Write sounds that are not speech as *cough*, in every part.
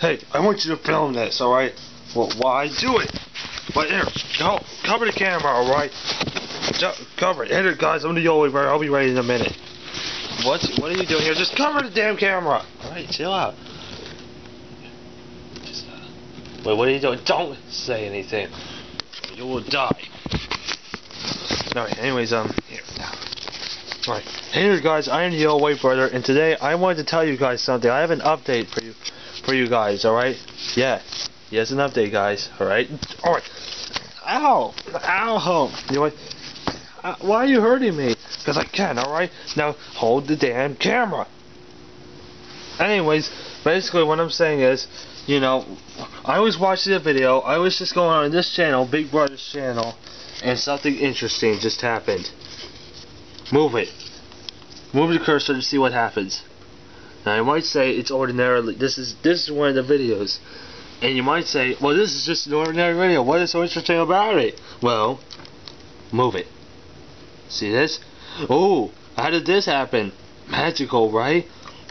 Hey, I want you to film this, alright? Well, why do it? But here, go, cover the camera, alright? Cover it. Here, guys, I'm the Yoli Bear. I'll be ready in a minute. What? What are you doing here? Just cover the damn camera. Alright, chill out. Uh, wait, what are you doing? Don't say anything. You will die. Alright, anyways, um, here. Alright, hey guys, I am the Yellow White Brother, and today I wanted to tell you guys something. I have an update for you, for you guys, alright? Yeah, yes, an update, guys, alright? Alright. Ow! Ow! You know what? Uh, why are you hurting me? Because I can, alright? Now, hold the damn camera. Anyways, basically what I'm saying is, you know, I was watching the video, I was just going on this channel, Big Brother's channel, and something interesting just happened. Move it. Move the cursor to see what happens. Now you might say it's ordinarily this is this is one of the videos. And you might say, well this is just an ordinary video. What is so interesting about it? Well, move it. See this? Oh, how did this happen? Magical, right?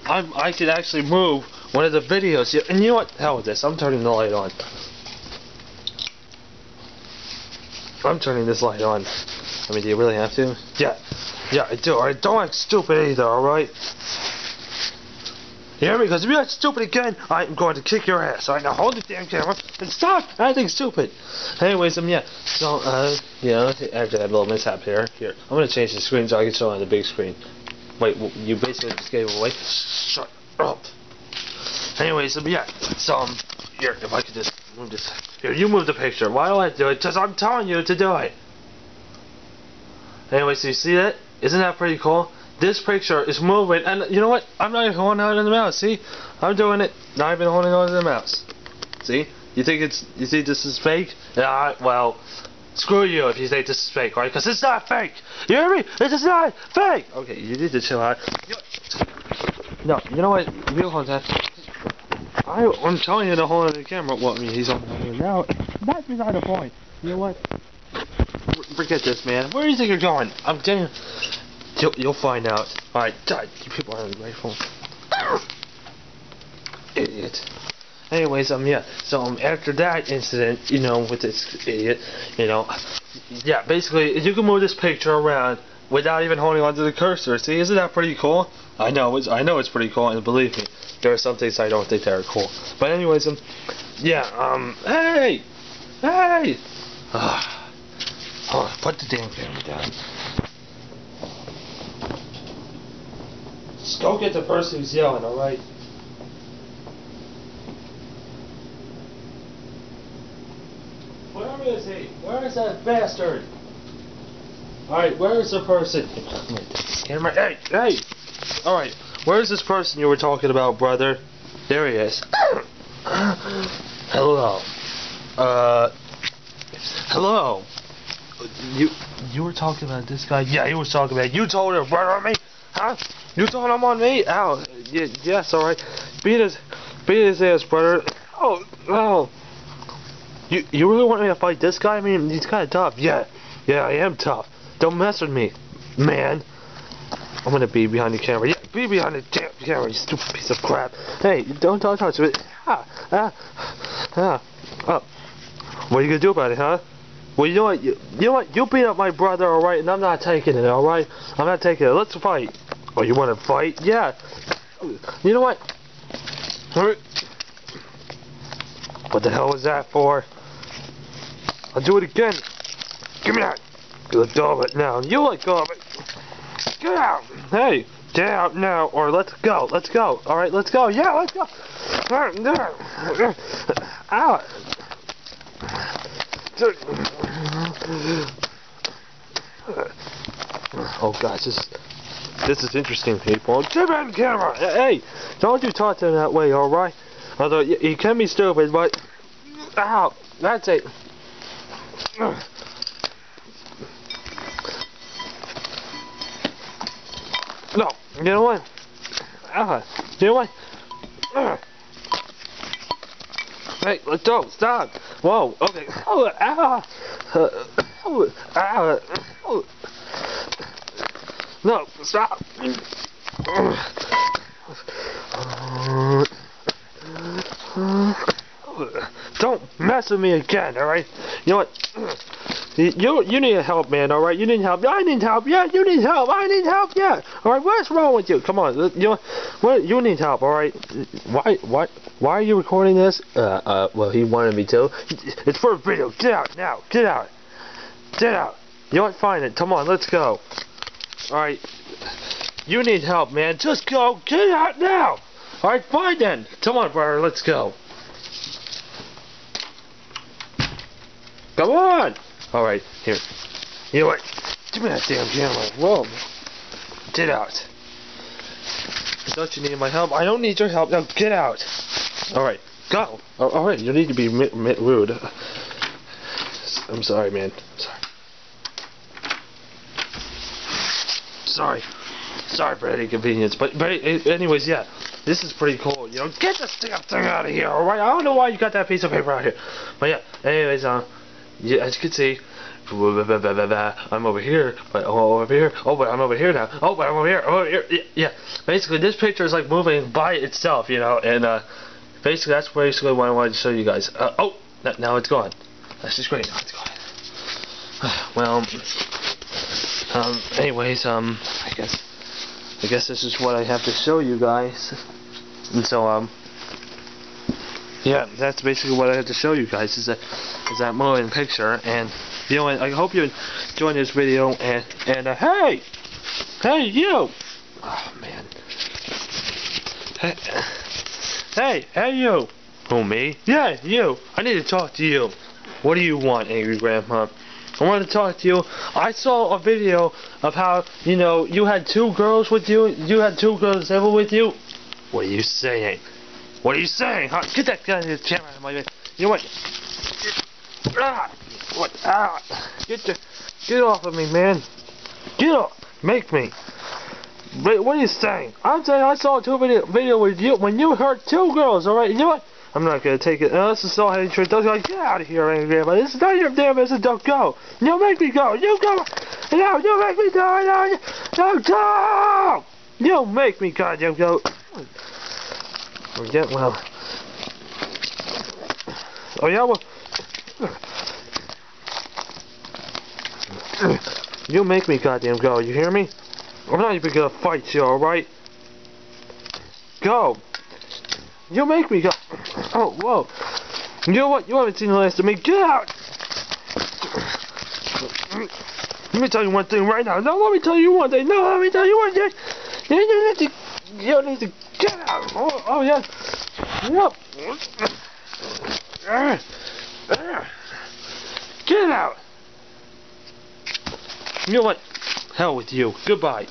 I I could actually move one of the videos. And you know what? Hell with this. I'm turning the light on. I'm turning this light on. I mean, do you really have to? Yeah. Yeah, I do. Alright, don't act stupid either, alright? You hear me? Because if you act stupid again, I'm going to kick your ass. Alright, now hold the damn camera and stop acting stupid. Anyways, um, yeah. So, uh, yeah, after that little mishap here, here, I'm going to change the screen so I can show on the big screen. Wait, you basically just gave away. Shut up. Anyways, um, yeah. So, um, here, if I could just move this. Here, you move the picture. Why do I do it? Because I'm telling you to do it. Anyway, so you see that? Isn't that pretty cool? This picture is moving, and you know what? I'm not even holding on to the mouse. See? I'm doing it. Not even holding on to the mouse. See? You think it's? You think this is fake? Yeah. Well, screw you if you think this is fake, right? Because it's not fake. You hear me? It is not fake. Okay, you need to chill out. No, you know what? Hold that. I, I'm telling you to hold on to the camera. Well, I mean, he's on now. That's beside the point. You know what? Forget this, man. Where do you think you're going? I'm you. You'll, you'll find out. Alright, die. You on the microphone. Idiot. Anyways, um, yeah. So, um, after that incident, you know, with this idiot, you know, yeah, basically, you can move this picture around without even holding onto the cursor. See, isn't that pretty cool? I know, it's, I know it's pretty cool, and believe me, there are some things I don't think that are cool. But anyways, um, yeah, um, hey! Hey! *sighs* Oh, put the damn camera down. Just go get the person who's yelling, alright? Where is he? Where is that bastard? Alright, where is the person? Camera, hey, hey! Alright, where is this person you were talking about, brother? There he is. *coughs* hello. Uh, hello. You you were talking about this guy? Yeah, he was talking about you told him brother, me? Huh? You told him on me? Ow. Yes, alright. Beat his beat his ass, brother. Oh no. You you really want me to fight this guy? I mean he's kinda tough. Yeah. Yeah, I am tough. Don't mess with me, man. I'm gonna be behind the camera. Yeah, be behind the damn camera, you stupid piece of crap. Hey, don't don't touch me. Ah, ah, ah. Oh. What are you gonna do about it, huh? Well, you know what? You, you know what? You beat up my brother, alright? And I'm not taking it, alright? I'm not taking it. Let's fight. Oh, you want to fight? Yeah. You know what? What the hell was that for? I'll do it again. Give me that. Let go of it now. You let go of it. Get out. Hey, get out now, or let's go. Let's go. Alright, let's go. Yeah, let's go. Ow. Oh gosh, this this is interesting, people. Get on camera. Hey, don't you talk to him that way, all right? Although you can be stupid, but ow, that's it. No, you know what? Ah, you know what? Hey, let's go. Stop. Whoa. Okay. Oh, ah. Uh, oh, ah. No, stop. Don't mess with me again, alright? You know what? You you need help, man. All right, you need help. I need help. Yeah, you need help. I need help. Yeah. All right, what's wrong with you? Come on. You know, what? You need help. All right. Why why why are you recording this? Uh uh. Well, he wanted me to. It's for a video. Get out now. Get out. Get out. You know what? Find it. Come on. Let's go. All right. You need help, man. Just go. Get out now. All right. Fine then. Come on, brother. Let's go. Come on! Alright, here. You know what? Give me that damn camera. Whoa. Get out. Don't you need my help? I don't need your help. Now get out. Alright, go. Oh, Alright, you need to be rude. I'm sorry, man. Sorry. Sorry. Sorry for any inconvenience. But, but anyways, yeah. This is pretty cool. You know, get this damn thing out of here, alright? I don't know why you got that piece of paper out here. But yeah, anyways, uh, yeah, as you can see, I'm over here, but oh, over here, oh, but I'm over here now, oh, but I'm over here, over here, yeah, basically, this picture is like moving by itself, you know, and, uh, basically, that's basically what I wanted to show you guys, uh, oh, now it's gone, that's just great, now it's gone, *sighs* well, um, anyways, um, I guess, I guess this is what I have to show you guys, and so, um, yeah, that's basically what I have to show you guys is that is that moving picture. And you know I hope you enjoyed this video and and uh, hey! Hey you! Oh man. Hey hey hey you! Who me? Yeah you! I need to talk to you. What do you want angry grandpa I want to talk to you. I saw a video of how, you know, you had two girls with you. You had two girls ever with you. What are you saying? What are you saying? Huh? Get that gun camera out of my face. You know what? Ah, what? Ah, get the, get off of me, man. Get off. Make me. Wait, what are you saying? I'm saying I saw a two video, video with you when you hurt two girls, alright? You know what? I'm not gonna take it. Oh, Unless it's all hatred. Don't go. Get out of here, angry grandma. This is not your damn business. Don't go. You make me go. You go. No, you make me go. No, no, go. You make me goddamn go. Forget well. Oh yeah, well. You make me goddamn go, you hear me? I'm not even gonna fight you, alright? Go! You make me go. Oh, whoa. You know what? You haven't seen the last of me. Get out! Let me tell you one thing right now. No, let me tell you one thing. No, let me tell you one thing. You need to, you need to get out. Oh, oh yeah. Yep. Get out. You know what? Hell with you. Goodbye.